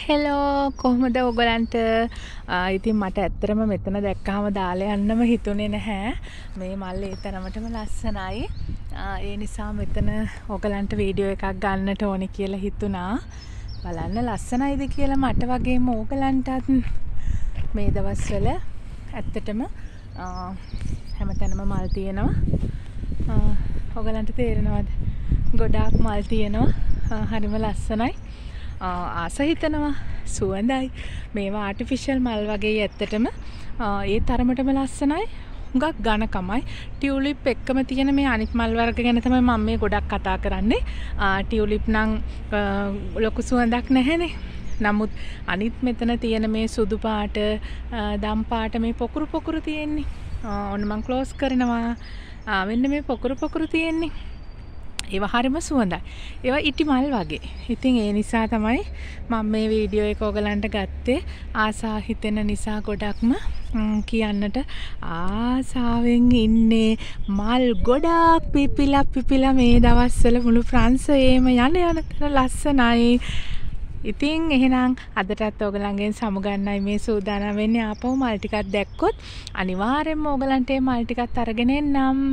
Hello කොහොමද ඔගලන්ට ඉතින් මට ඇත්තරම මෙතන දැක්කාම දාලා යන්නම හිතුනේ නැහැ. මේ මල්ල ඒ තරමටම ලස්සනයි. ඒ නිසා මෙතන ඔගලන්ට වීඩියෝ එකක් ගන්නට ඕනි කියලා හිතුනා බලන්න ලස්සනයිද කියලා මට වගේම ඕගලන්ටත් මේ දවස්වල ඇත්තටම හැමතැනම මල් තියෙනවා. ඔගලන්ට තේරෙනවද? ගොඩාක් මල් තියෙනවා. හරිම ලස්සනයි. ආස හිතනවා සුවඳයි. මේවා ආටිෆිෂල් මල් වගේ ඇත්තටම ඒ තරමටම ලස්සනයි. හුඟක් ගණකමයි ටියවලිප් එක්කම තියෙන මේ අනිත් මල් වර්ග ගැන තමයි මම මේ ගොඩක් කතා කරන්නේ. ටියවලිප් නම් ලොකු සුවඳක් නැහැනේ. නමුත් අනිත් මෙතන තියෙන මේ සුදු පාට දම් පාට මේ පොකුරු පොකුරු තියෙන්නේ. ඔන්න මං ක්ලෝස් කරනවා. මෙන්න මේ පොකුරු පොකුරු තියෙන්නේ. ඒව හරිම සුවඳයි. ඒවා ඉටි මල් වගේ. ඉතින් ඒ නිසා තමයි මම මේ වීඩියෝ එක ඔයගලන්ට ගත්තේ. ආසා හිතෙන නිසා ගොඩක්ම කියන්නට ආසාවෙන් ඉන්නේ මල් ගොඩාක් පිපිලා පිපිලා මේ දවස්වල මුළු ප්‍රංශයේම යන යන ලස්සනයි. ඉතින් එහෙනම් අදටත් ඕගලන්ගෙන් සමුගන්නයි මේ සූදානම් වෙන්නේ ආපහු මල් ටිකක් දැක්කොත් අනිවාර්යෙන්ම ඕගලන්ට මේ මල් ටිකත් අරගෙන එන්නම්.